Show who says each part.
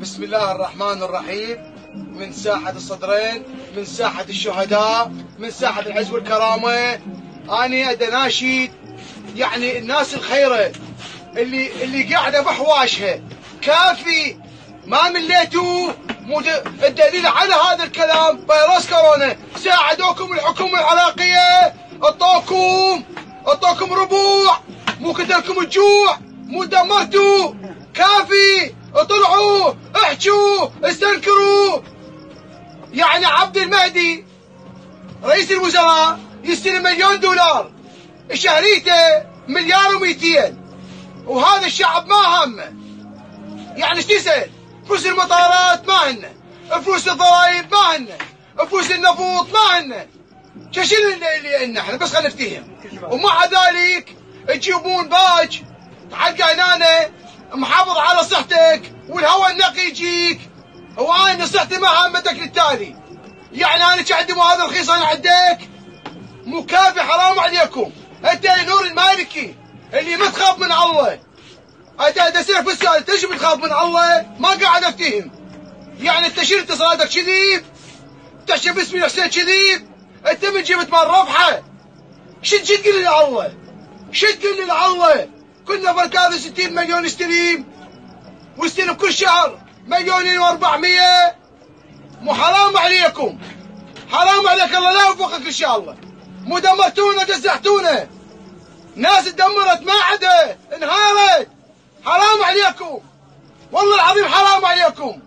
Speaker 1: بسم الله الرحمن الرحيم. من ساحة الصدرين من ساحة الشهداء من ساحة العز والكرامة. أنا أدناشد يعني الناس الخيرة اللي اللي قاعدة بحواشها. كافي ما مليتوا الدليل على هذا الكلام فيروس كورونا. ساعدوكم الحكومة العراقية. أعطوكم أعطوكم ربوع. مو كتلكم الجوع مو دمرتوا. كافي. يعني عبد المهدي رئيس الوزراء يستلم مليون دولار. شهريته مليار ومئتين. وهذا الشعب ما همه يعني إيش تسال فلوس المطارات ما هن. فلوس الضرائب ما هن. فلوس النفوط ما هن. شو اللي, إحنا بس خلينا نفتهم. ومع ذلك تجيبون باج. حق هنا محافظ على صحتك والهواء النقي يجيك وأنا صحتي ما هامتك للتالي يعني أنا عندي هذا رخيص أنا عندك مكافي حرام عليكم انت نور المالكي اللي ما تخاف من الله انت أسألك بس سؤال أنت بتخاف من الله؟ ما قاعد أفتهم يعني أنت شنو اتصالاتك كذيب؟ تحكي باسمي حسين كذيب؟ أنت من جبت مال ربحة؟ شو تقول لي لله؟ شو تقول لله؟ كنا بركاذ 60 مليون استليم واستلم كل شهر مليونين و400 مو حرام عليكم. حرام عليك الله لا يوفقك إن شاء الله. مو دمرتونا دزحتونا. ناس تدمرت ما عدا انهارت. حرام عليكم. والله العظيم حرام عليكم.